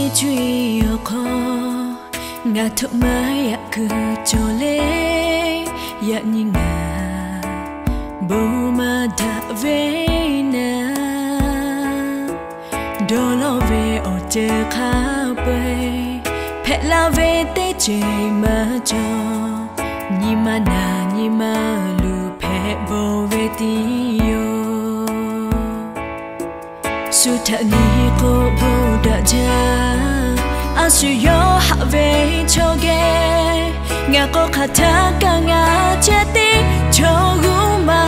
bồ ta về ti truy ở kho nga thọ mai ya ku cho lê ya ni nga. Bo ma da ve na. Do lo ve o te kha pe. Phẹ la ve te che ma cho. Ni ma na, ni ma lu phẹ bo ve ti yo su ta ni ko bồ da ja a su yo ha ve cho ge nga ko khả thà cả ngà chết đi cho gu ma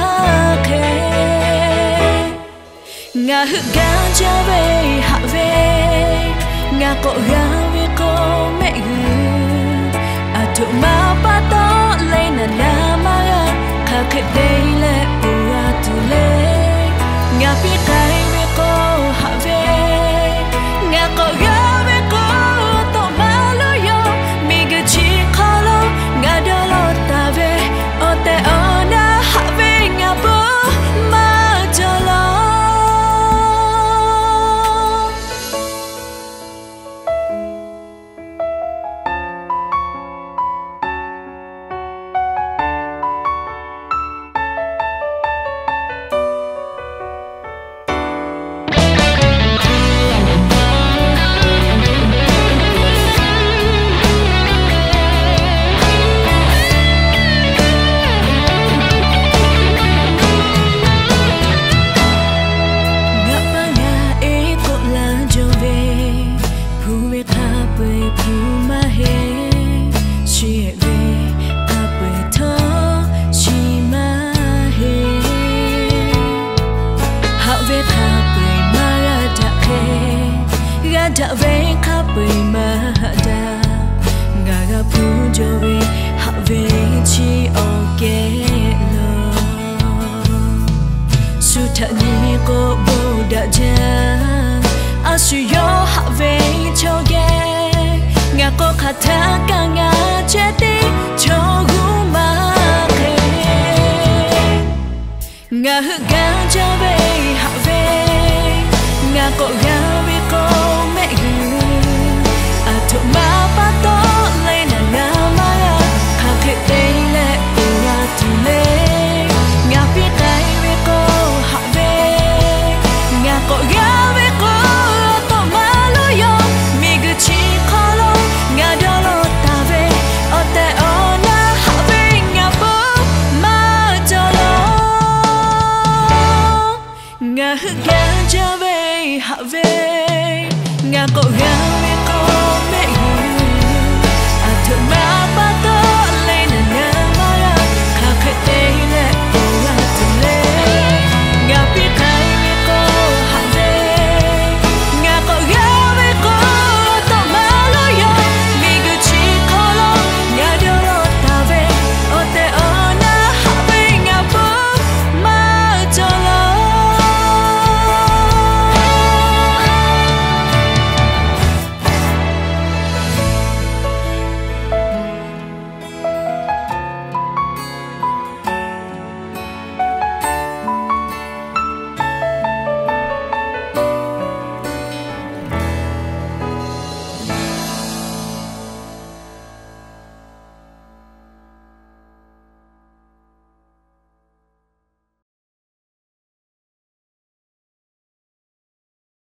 ke nga hu ga cha ve ha ve nga ko ga ve ko me gu a à thụ ma pa to le na na ma khả khệ đây lệ đã về khắp bầy mà đã ngà gà phu cho về hạ về chi ok lo. Su thà ni cô bố đã cha a à, su yo hạ về cho ghé ngà cô khát thà cả ngà chết đi cho gu mà thế ngà hư cậu gái.